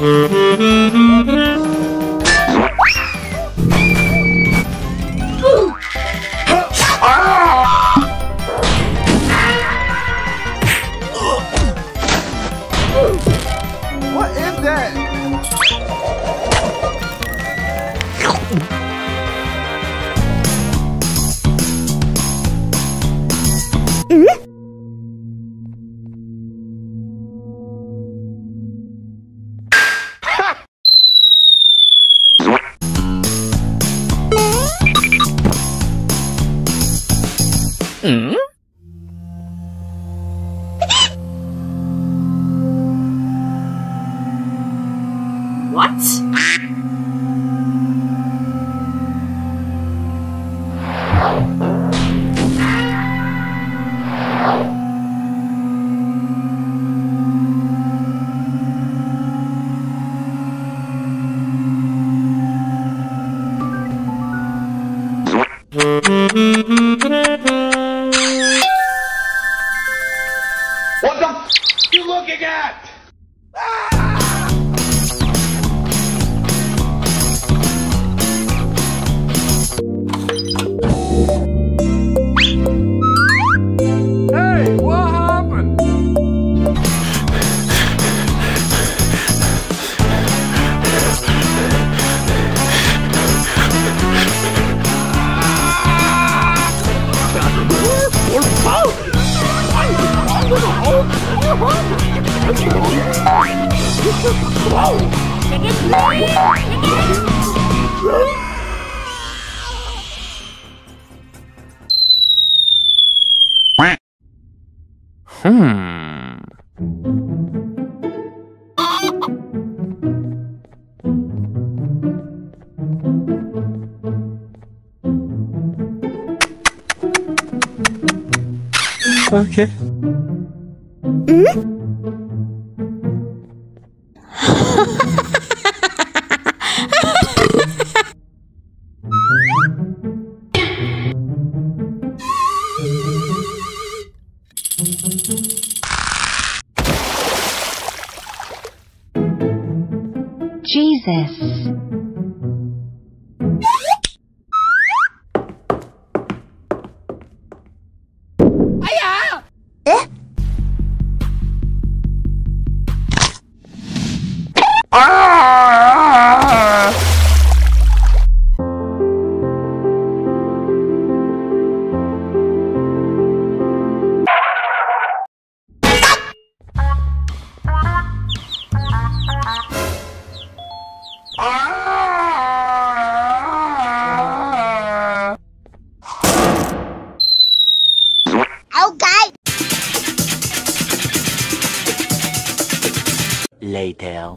What is that? Hmm? What? What you looking at? Hmm. Okay. Jesus. Later.